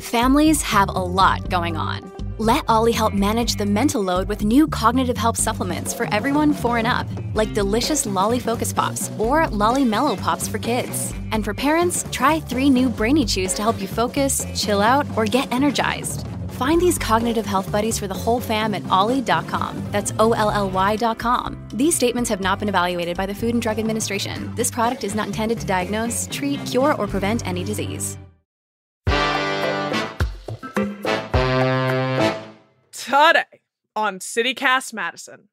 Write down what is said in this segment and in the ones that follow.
Families have a lot going on. Let OLLY help manage the mental load with new cognitive help supplements for everyone four and up, like delicious Lolly Focus Pops or Lolly Mellow Pops for kids. And for parents, try three new Brainy Chews to help you focus, chill out, or get energized. Find these cognitive health buddies for the whole fam at olly.com. That's O L L Y.com. These statements have not been evaluated by the Food and Drug Administration. This product is not intended to diagnose, treat, cure, or prevent any disease. Today on CityCast Madison.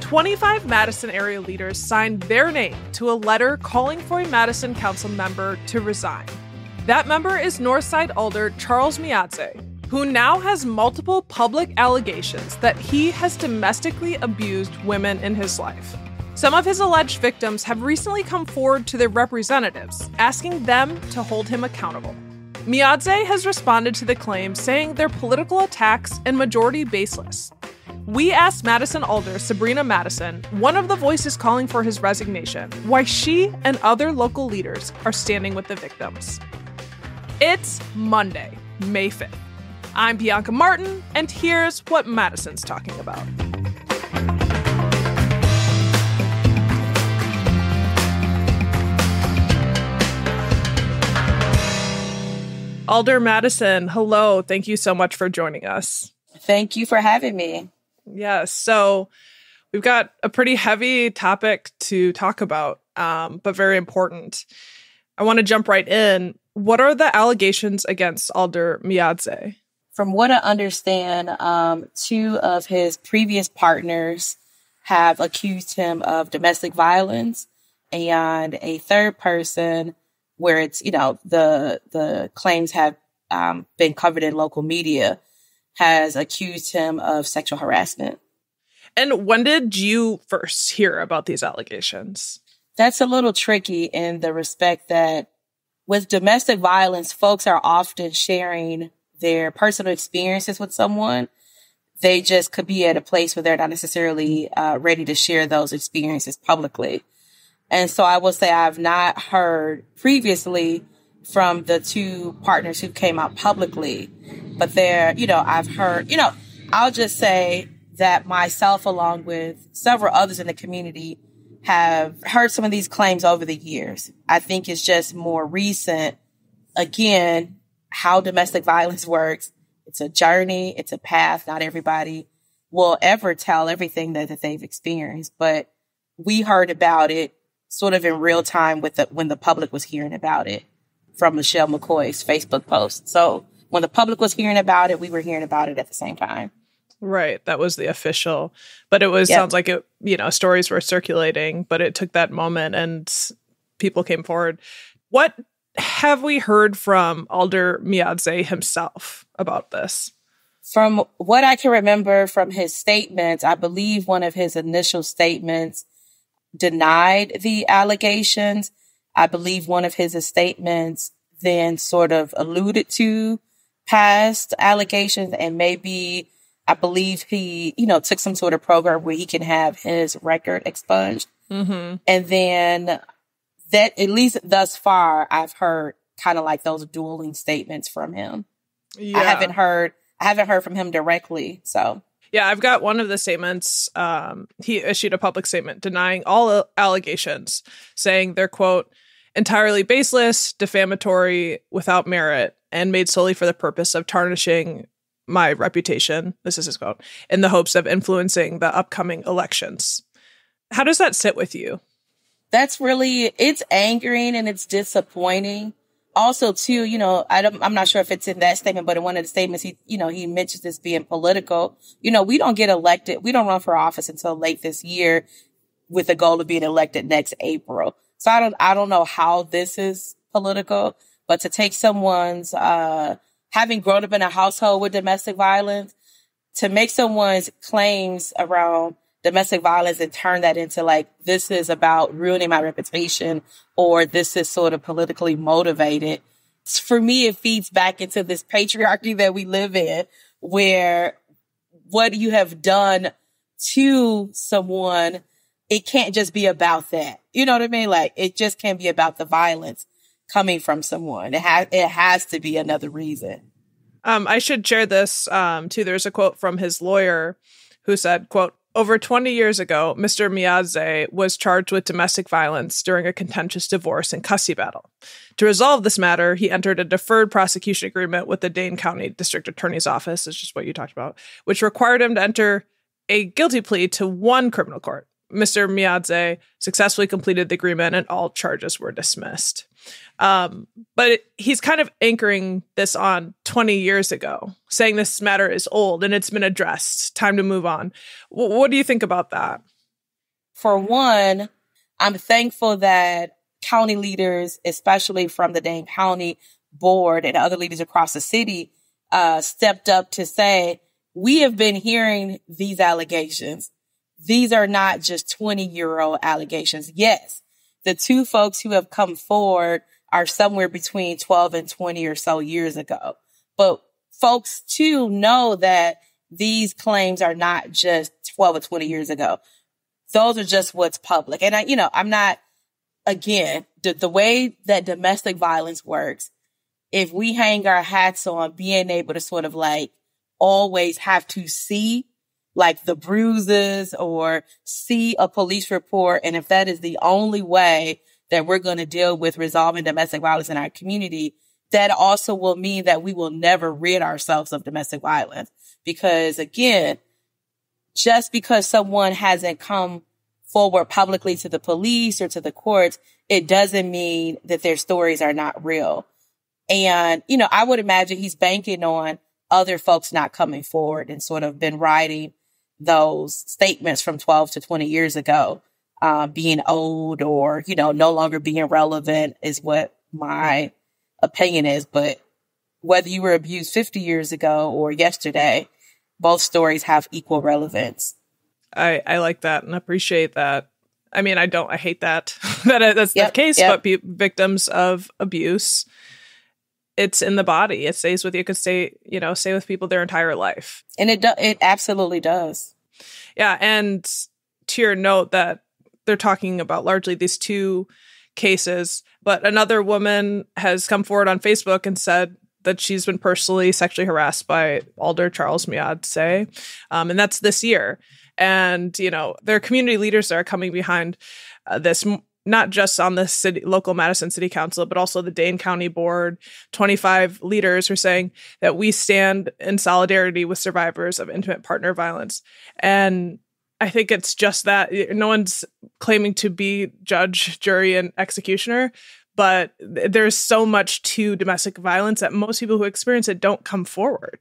25 Madison area leaders signed their name to a letter calling for a Madison council member to resign. That member is Northside Alder Charles Myadze, who now has multiple public allegations that he has domestically abused women in his life. Some of his alleged victims have recently come forward to their representatives, asking them to hold him accountable. Myadze has responded to the claim, saying they're political attacks and majority baseless. We asked Madison Alder, Sabrina Madison, one of the voices calling for his resignation, why she and other local leaders are standing with the victims. It's Monday, May 5th. I'm Bianca Martin, and here's what Madison's talking about. Alder Madison, hello. Thank you so much for joining us. Thank you for having me. Yes. So we've got a pretty heavy topic to talk about, um, but very important. I want to jump right in. What are the allegations against Alder Myadze? From what I understand, um, two of his previous partners have accused him of domestic violence, and a third person where it's you know the the claims have um, been covered in local media has accused him of sexual harassment. And when did you first hear about these allegations? That's a little tricky in the respect that with domestic violence, folks are often sharing their personal experiences with someone. They just could be at a place where they're not necessarily uh, ready to share those experiences publicly. And so I will say I've not heard previously from the two partners who came out publicly, but they're, you know, I've heard, you know, I'll just say that myself, along with several others in the community, have heard some of these claims over the years. I think it's just more recent. Again, how domestic violence works. It's a journey. It's a path. Not everybody will ever tell everything that, that they've experienced, but we heard about it sort of in real mm-hmm. time with the, when the public was hearing about it from Michelle McCoy's Facebook post. So when the public was hearing about it, we were hearing about it at the same time. Right. That was the official, but it was, yep. sounds like it, you know, stories were circulating, but it took that moment and people came forward. What have we heard from Alder Myadze himself about this? From what I can remember from his statements, I believe one of his initial statements denied the allegations. I believe one of his statements then sort of alluded to past allegations and maybe I believe he, you know, took some sort of program where he can have his record expunged. Mm-hmm. And then that, at least thus far, I've heard kind of like those dueling statements from him. Yeah. I haven't heard, I haven't heard from him directly. So yeah, I've got one of the statements. Um, he issued a public statement denying all allegations, saying they're, quote, entirely baseless, defamatory, without merit, and made solely for the purpose of tarnishing my reputation. This is his quote, in the hopes of influencing the upcoming elections. How does that sit with you? That's really, it's angering and it's disappointing also too, you know, I don't, I'm not sure if it's in that statement, but in one of the statements, he, you know, he mentions this being political. You know, we don't get elected. We don't run for office until late this year with the goal of being elected next April. So I don't, I don't know how this is political, but to take someone's, uh, having grown up in a household with domestic violence, to make someone's claims around domestic violence and turn that into like, this is about ruining my reputation or this is sort of politically motivated. For me, it feeds back into this patriarchy that we live in where what you have done to someone, it can't just be about that. You know what I mean? Like it just can't be about the violence. coming from someone. It has it has to be another reason. Um, I should share this um, too. There's a quote from his lawyer who said, "quote over 20 years ago, Mr. Myadze was charged with domestic violence during a contentious divorce and custody battle. To resolve this matter, he entered a deferred prosecution agreement with the Dane County District Attorney's Office, is just what you talked about, which required him to enter a guilty plea to one criminal court. Mr. Myadze successfully completed the agreement and all charges were dismissed. Um, but it, he's kind of anchoring this on 20 years ago, saying this matter is old and it's been addressed. Time to move on. W- what do you think about that? For one, I'm thankful that county leaders, especially from the Dane County Board and other leaders across the city, uh, stepped up to say, we have been hearing these allegations. These are not just 20 year old allegations. Yes, the two folks who have come forward are somewhere between 12 and 20 or so years ago. But folks too know that these claims are not just 12 or 20 years ago. Those are just what's public. And I, you know, I'm not, again, the, the way that domestic violence works, if we hang our hats on being able to sort of like always have to see like the bruises or see a police report. And if that is the only way that we're going to deal with resolving domestic violence in our community, that also will mean that we will never rid ourselves of domestic violence. Because again, just because someone hasn't come forward publicly to the police or to the courts, it doesn't mean that their stories are not real. And, you know, I would imagine he's banking on other folks not coming forward and sort of been writing those statements from 12 to 20 years ago uh, being old or, you know, no longer being relevant is what my opinion is. But whether you were abused 50 years ago or yesterday, both stories have equal relevance. I, I like that and appreciate that. I mean, I don't, I hate that, that that's yep, the case, yep. but pe- victims of abuse, it's in the body. It stays with you. It could stay, you know, stay with people their entire life. And it, do- it absolutely does. Yeah. And to your note that they're talking about largely these two cases. But another woman has come forward on Facebook and said that she's been personally sexually harassed by Alder Charles Myadze. Um, and that's this year. And, you know, there are community leaders that are coming behind uh, this, not just on the city, local Madison City Council, but also the Dane County Board. 25 leaders are saying that we stand in solidarity with survivors of intimate partner violence. And I think it's just that eh, no one's claiming to be judge, jury, and executioner, but there's so much to domestic violence that most people who experience it don't come forward.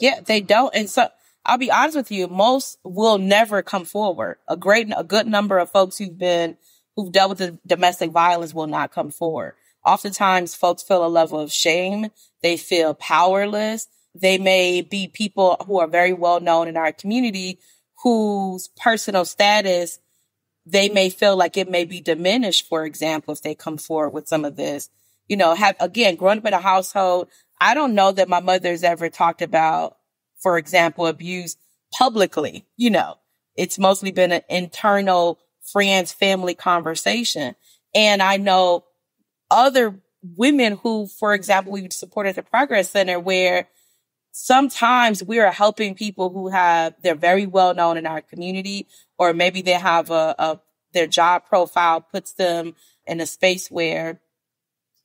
Yeah, they don't. And so I'll be honest with you, most will never come forward. A great, a good number of folks who've been, who've dealt with the domestic violence will not come forward. Oftentimes folks feel a level of shame. They feel powerless. They may be people who are very well known in our community whose personal status they may feel like it may be diminished, for example, if they come forward with some of this. You know, have again, growing up in a household, I don't know that my mother's ever talked about, for example, abuse publicly. You know, it's mostly been an internal friends, family conversation. And I know other women who, for example, we supported the Progress Center where sometimes we are helping people who have, they're very well known in our community, or maybe they have a, a their job profile puts them in a space where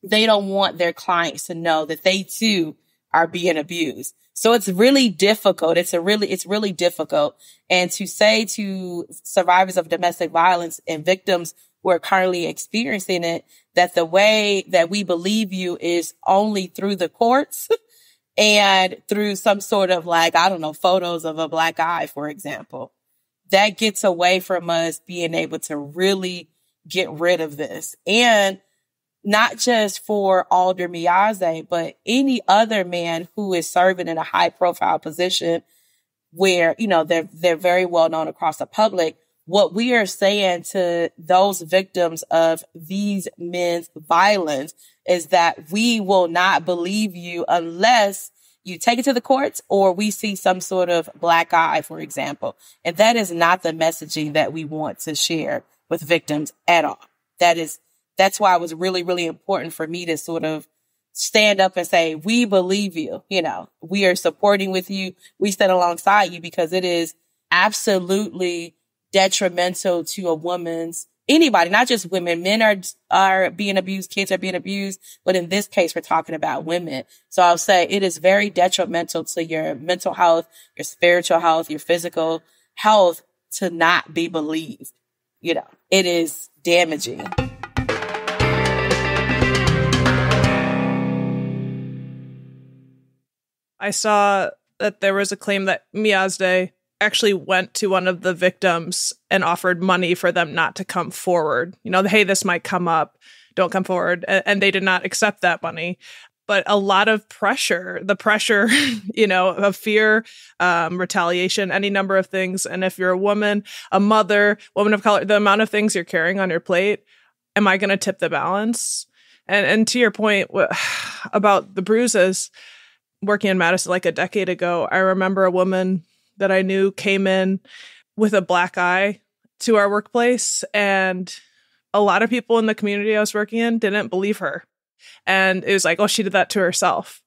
they don't want their clients to know that they too are being abused. So it's really difficult. It's a really, it's really difficult. And to say to survivors of domestic violence and victims who are currently experiencing it that the way that we believe you is only through the courts and through some sort of like, I don't know, photos of a black eye, for example, that gets away from us being able to really get rid of this. And not just for Alder Myadze, but any other man who is serving in a high profile position where, you know, they're, they're very well known across the public. What we are saying to those victims of these men's violence is that we will not believe you unless you take it to the courts or we see some sort of black eye, for example. And that is not the messaging that we want to share with victims at all. That is that's why it was really, really important for me to sort of stand up and say, we believe you. You know, we are supporting with you. We stand alongside you because it is absolutely detrimental to a woman's anybody, not just women. Men are are being abused, kids are being abused, but in this case, we're talking about women. So I'll say it is very detrimental to your mental health, your spiritual health, your physical health to not be believed. You know, it is damaging. I saw that there was a claim that Myadze actually went to one of the victims and offered money for them not to come forward. You know, hey, this might come up, don't come forward. And they did not accept that money. But a lot of pressure, the pressure, you know, of fear, um, retaliation, any number of things. And if you're a woman, a mother, woman of color, the amount of things you're carrying on your plate, am I going to tip the balance? And and to your point about the bruises, working in Madison like a decade ago, I remember a woman that I knew came in with a black eye to our workplace. And a lot of people in the community I was working in didn't believe her. And it was like, oh, she did that to herself.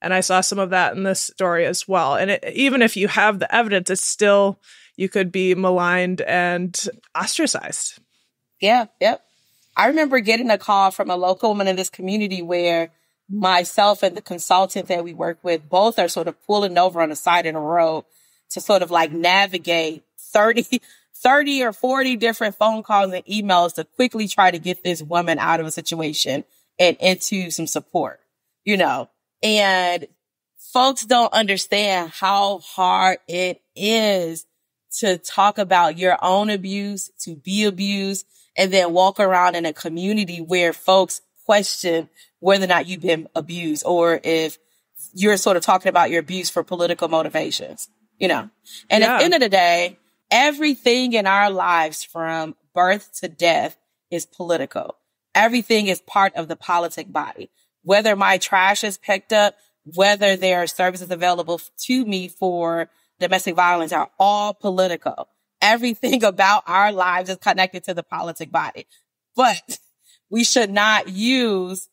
And I saw some of that in this story as well. And it, even if you have the evidence, it's still, you could be maligned and ostracized. Yeah, yep. I remember getting a call from a local woman in this community where myself and the consultant that we work with both are sort of pulling over on the side of the road to sort of like navigate 30, 30 or 40 different phone calls and emails to quickly try to get this woman out of a situation and into some support, you know, and folks don't understand how hard it is to talk about your own abuse, to be abused, and then walk around in a community where folks question whether or not you've been abused or if you're sort of talking about your abuse for political motivations, you know. And yeah. at the end of the day, everything in our lives from birth to death is political. Everything is part of the politic body. Whether my trash is picked up, whether there are services available to me for domestic violence are all political. Everything about our lives is connected to the politic body. But we should not use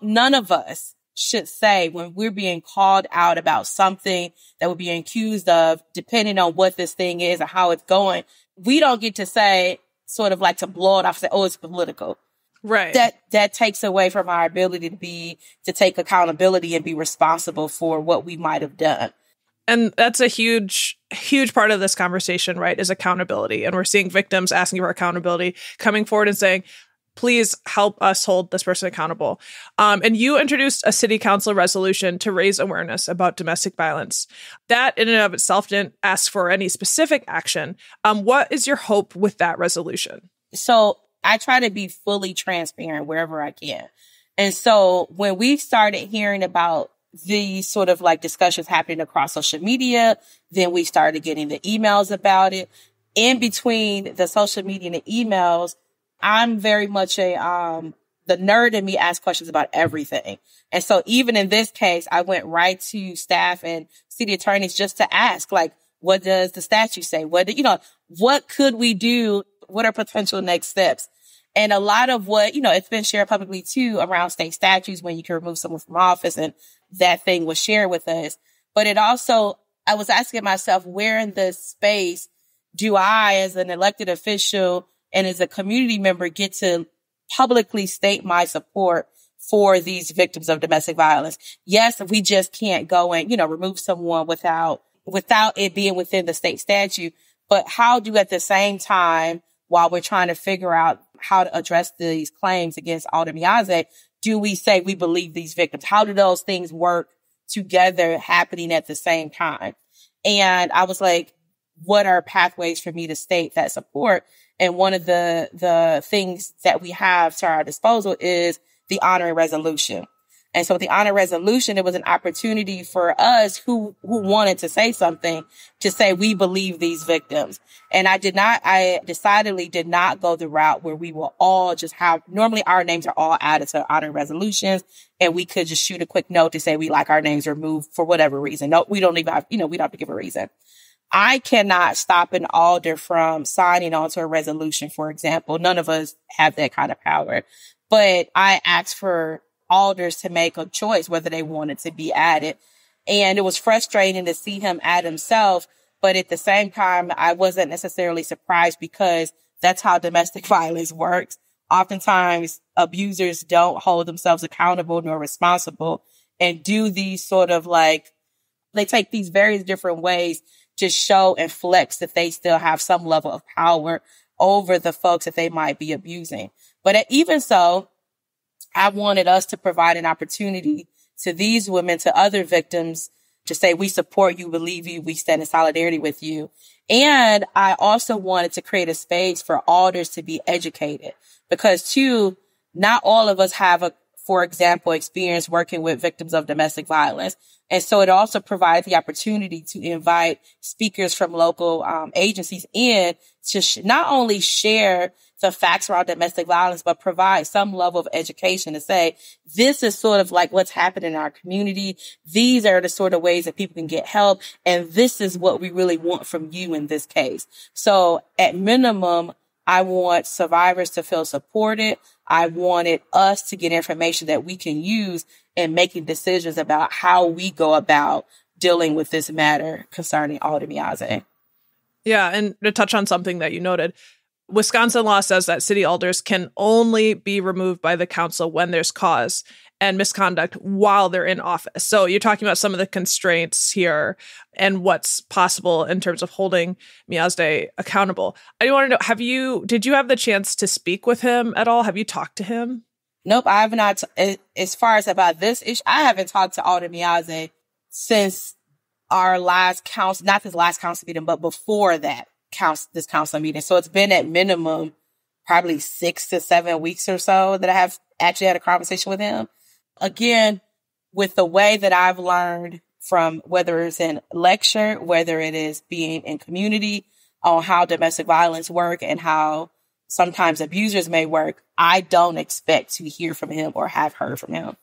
none of us should say when we're being called out about something that we're being accused of, depending on what this thing is or how it's going, we don't get to say sort of like to blow it off, say, oh, it's political. Right. That, that takes away from our ability to be, to take accountability and be responsible for what we might have done. And that's a huge, huge part of this conversation, right? Is accountability. And we're seeing victims asking for accountability, coming forward and saying, please help us hold this person accountable. Um, and you introduced a city council resolution to raise awareness about domestic violence. That, in and of itself, didn't ask for any specific action. Um, what is your hope with that resolution? So I try to be fully transparent wherever I can. And so when we started hearing about these sort of like discussions happening across social media, then we started getting the emails about it. In between the social media and the emails, I'm very much a, um, the nerd in me asks questions about everything. And so even in this case, I went right to staff and city attorneys just to ask, like, what does the statute say? What, do, you know, what could we do? What are potential next steps? And a lot of what, you know, it's been shared publicly too around state statutes when you can remove someone from office and that thing was shared with us. But it also, I was asking myself, where in the space do I as an elected official and as a community member get to publicly state my support for these victims of domestic violence. Yes, we just can't go and, you know, remove someone without, without it being within the state statute. But how do at the same time, while we're trying to figure out how to address these claims against Alder Myadze, do we say we believe these victims? How do those things work together happening at the same time? And I was like, what are pathways for me to state that support? And one of the, the things that we have to our disposal is the honor resolution. And so the honor resolution, it was an opportunity for us who, who wanted to say something to say, we believe these victims. And I did not, I decidedly did not go the route where we will all just have, normally our names are all added to honor resolutions and we could just shoot a quick note to say we like our names removed for whatever reason. No, we don't even have, you know, we don't have to give a reason. I cannot stop an alder from signing on to a resolution, for example. None of us have that kind of power. But I asked for alders to make a choice whether they wanted to be added. And it was frustrating to see him add himself. But at the same time, I wasn't necessarily surprised because that's how domestic violence works. Oftentimes abusers don't hold themselves accountable nor responsible and do these sort of like, they take these various different ways to show and flex that they still have some level of power over the folks that they might be abusing. But even so, I wanted us to provide an opportunity to these women, to other victims to say, we support you, believe you, we stand in solidarity with you. And I also wanted to create a space for alders to be educated because too, not all of us have a, for example, experience working with victims of domestic violence. And so it also provides the opportunity to invite speakers from local um, agencies in to sh- not only share the facts around domestic violence, but provide some level of education to say, this is sort of like what's happening in our community. These are the sort of ways that people can get help. And this is what we really want from you in this case. So at minimum, I want survivors to feel supported. I wanted us to get information that we can use in making decisions about how we go about dealing with this matter concerning Alder Myadze. Yeah, and to touch on something that you noted, Wisconsin law says that city alders can only be removed by the council when there's cause and misconduct while they're in office. So you're talking about some of the constraints here and what's possible in terms of holding Myadze accountable. I want to know have you did you have the chance to speak with him at all? Have you talked to him? Nope, I have not. Eh, as far as about this issue, I haven't talked to Alder Myadze since our last council, not this last council meeting, but before that council, this council meeting. So it's been at minimum probably six to seven weeks or so that I have actually had a conversation with him. Again, with the way that I've learned from whether it's in lecture, whether it is being in community on how domestic violence work and how sometimes abusers may work, I don't expect to hear from him or have heard from him.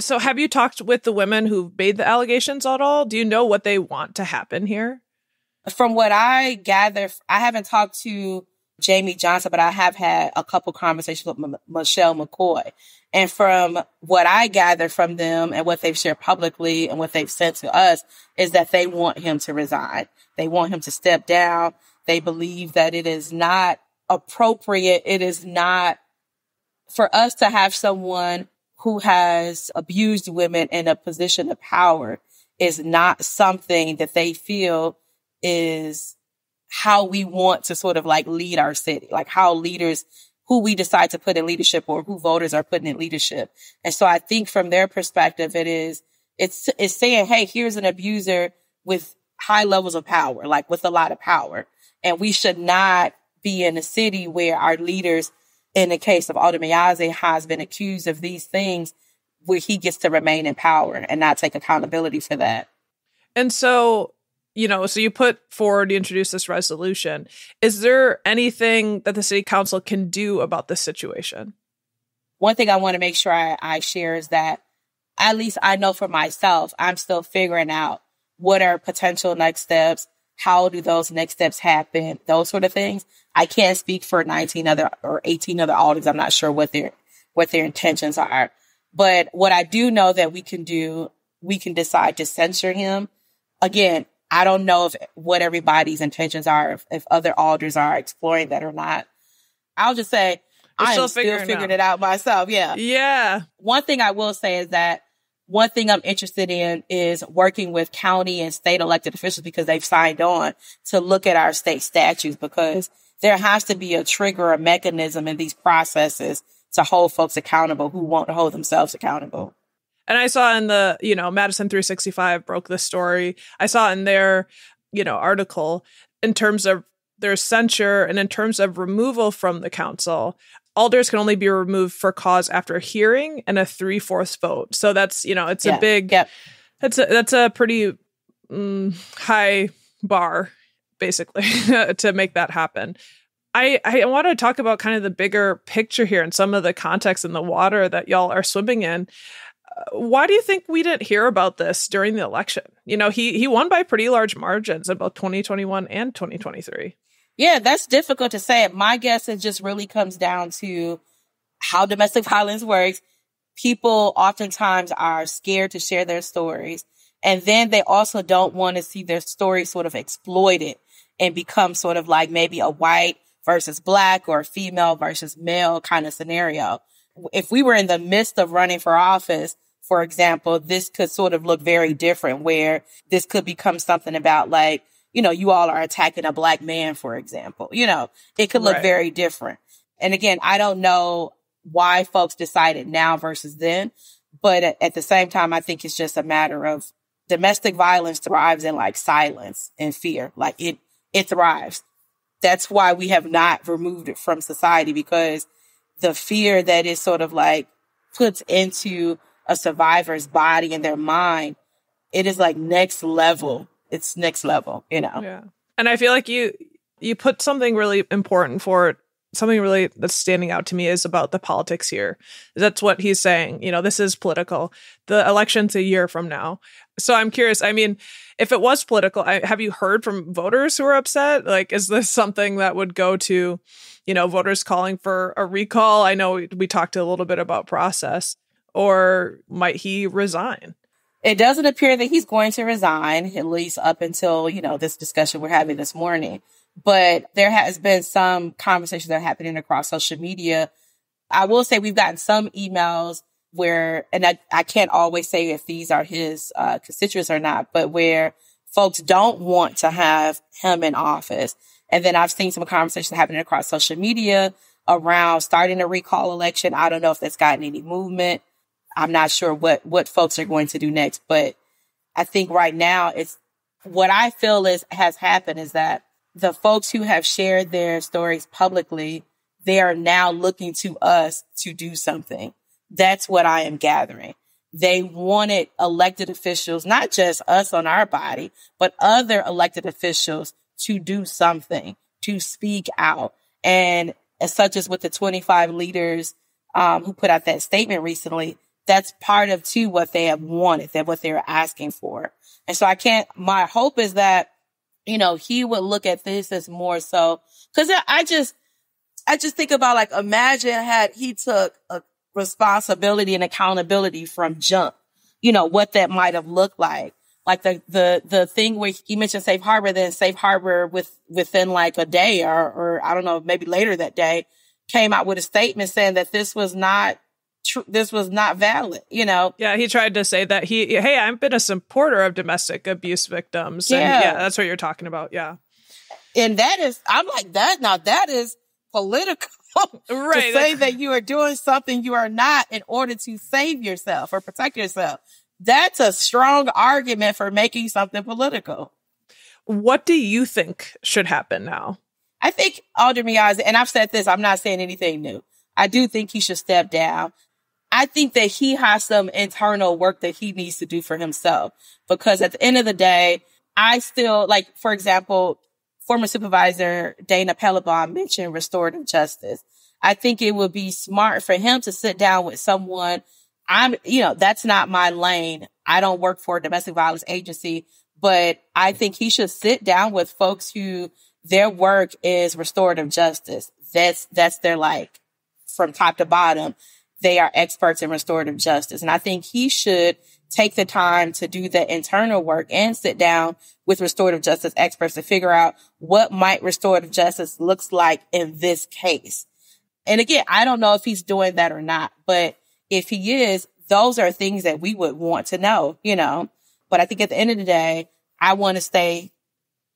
So, have you talked with the women who've made the allegations at all? Do you know what they want to happen here? From what I gather, I haven't talked to Jamie Johnson, but I have had a couple conversations with M- Michelle McCoy. And from what I gather from them and what they've shared publicly and what they've sent to us is that they want him to resign. They want him to step down. They believe that it is not appropriate. It is not for us to have someone who has abused women in a position of power is not something that they feel is how we want to sort of like lead our city, like how leaders, who we decide to put in leadership or who voters are putting in leadership. And so I think from their perspective, it is, it's, it's saying, Hey, here's an abuser with high levels of power, like with a lot of power. And we should not be in a city where our leaders, in the case of Alder Myadze, has been accused of these things where he gets to remain in power and not take accountability for that. And so, you know, so you put forward, you introduce this resolution. Is there anything that the city council can do about this situation? One thing I want to make sure I, I share is that at least I know for myself, I'm still figuring out what are potential next steps. How do those next steps happen? Those sort of things. I can't speak for 19 other or 18 other audits. I'm not sure what their, what their intentions are. But what I do know that we can do, we can decide to censure him. Again, I don't know if what everybody's intentions are, if, if other alders are exploring that or not. I'll just say I am still figuring it out myself. Yeah. Yeah. One thing I will say is that one thing I'm interested in is working with county and state elected officials because they've signed on to look at our state statutes because there has to be a trigger, a mechanism in these processes to hold folks accountable who won't hold themselves accountable. And I saw in the, you know, Madison 365 broke the story. I saw in their, you know, article in terms of their censure and in terms of removal from the council, alders can only be removed for cause after a hearing and a three fourths vote. So that's, you know, it's yeah. a big, yep. that's a, that's a pretty mm, high bar basically to make that happen. I, I want to talk about kind of the bigger picture here and some of the context in the water that y'all are swimming in why do you think we didn't hear about this during the election? You know, he he won by pretty large margins in both 2021 and 2023. Yeah, that's difficult to say. My guess it just really comes down to how domestic violence works. People oftentimes are scared to share their stories. And then they also don't want to see their story sort of exploited and become sort of like maybe a white versus black or female versus male kind of scenario. If we were in the midst of running for office, for example, this could sort of look very different where this could become something about like, you know, you all are attacking a black man, for example. You know, it could look right. very different. And again, I don't know why folks decided now versus then, but at, at the same time, I think it's just a matter of domestic violence thrives in like silence and fear. Like it, it thrives. That's why we have not removed it from society because the fear that is sort of like puts into a survivor's body and their mind, it is like next level. It's next level, you know? Yeah. And I feel like you, you put something really important for it something really that's standing out to me is about the politics here. That's what he's saying. You know, this is political. The election's a year from now. So I'm curious. I mean, if it was political, I, have you heard from voters who are upset? Like, is this something that would go to, you know, voters calling for a recall? I know we, we talked a little bit about process, or might he resign? It doesn't appear that he's going to resign, at least up until, you know, this discussion we're having this morning. But there has been some conversations that are happening across social media. I will say we've gotten some emails where, and I, I can't always say if these are his uh, constituents or not, but where folks don't want to have him in office. And then I've seen some conversations happening across social media around starting a recall election. I don't know if that's gotten any movement. I'm not sure what, what folks are going to do next, but I think right now it's what I feel is has happened is that the folks who have shared their stories publicly, they are now looking to us to do something. That's what I am gathering. They wanted elected officials, not just us on our body, but other elected officials to do something, to speak out. And as such as with the 25 leaders um, who put out that statement recently, that's part of too what they have wanted, that what they're asking for. And so I can't, my hope is that, you know, he would look at this as more so, cause I just, I just think about like, imagine had he took a responsibility and accountability from jump. You know, what that might have looked like. Like the, the, the thing where he mentioned safe harbor, then safe harbor with, within like a day or, or I don't know, maybe later that day came out with a statement saying that this was not tr- this was not valid, you know? Yeah, he tried to say that he, hey, I've been a supporter of domestic abuse victims. Yeah. And yeah, that's what you're talking about. Yeah. And that is, I'm like, that, now that is political. right. to say that you are doing something you are not in order to save yourself or protect yourself. That's a strong argument for making something political. What do you think should happen now? I think Alder Myadze, and I've said this, I'm not saying anything new. I do think he should step down. I think that he has some internal work that he needs to do for himself because at the end of the day, I still like, for example, former supervisor Dana Pellebon mentioned restorative justice. I think it would be smart for him to sit down with someone. I'm, you know, that's not my lane. I don't work for a domestic violence agency, but I think he should sit down with folks who their work is restorative justice. That's, that's their like from top to bottom. They are experts in restorative justice. And I think he should take the time to do the internal work and sit down with restorative justice experts to figure out what might restorative justice looks like in this case. And again, I don't know if he's doing that or not, but if he is, those are things that we would want to know, you know. But I think at the end of the day, I want to stay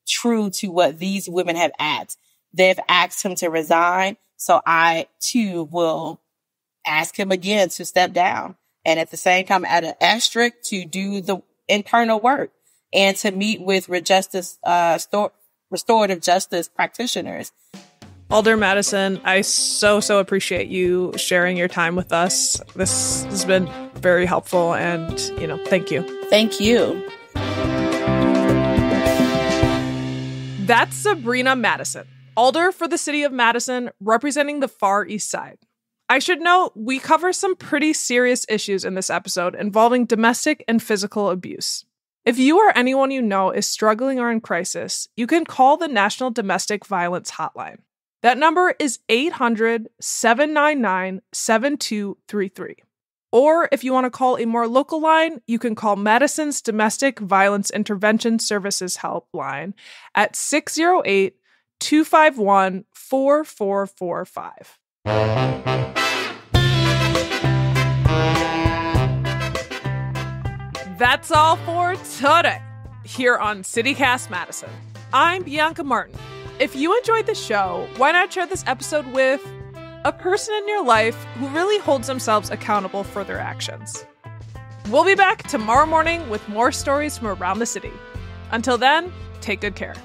true to what these women have asked. They've asked him to resign. So I too will ask him again to step down and at the same time add an asterisk to do the internal work and to meet with justice, uh, restorative justice practitioners. Alder Madison, I so, so appreciate you sharing your time with us. This has been very helpful and, you know, thank you. Thank you. That's Sabrina Madison, Alder for the city of Madison, representing the Far East Side. I should note we cover some pretty serious issues in this episode involving domestic and physical abuse. If you or anyone you know is struggling or in crisis, you can call the National Domestic Violence Hotline. That number is 800 799 7233. Or if you want to call a more local line, you can call Madison's Domestic Violence Intervention Services Helpline at 608 251 4445. That's all for today here on CityCast Madison. I'm Bianca Martin. If you enjoyed the show, why not share this episode with a person in your life who really holds themselves accountable for their actions? We'll be back tomorrow morning with more stories from around the city. Until then, take good care.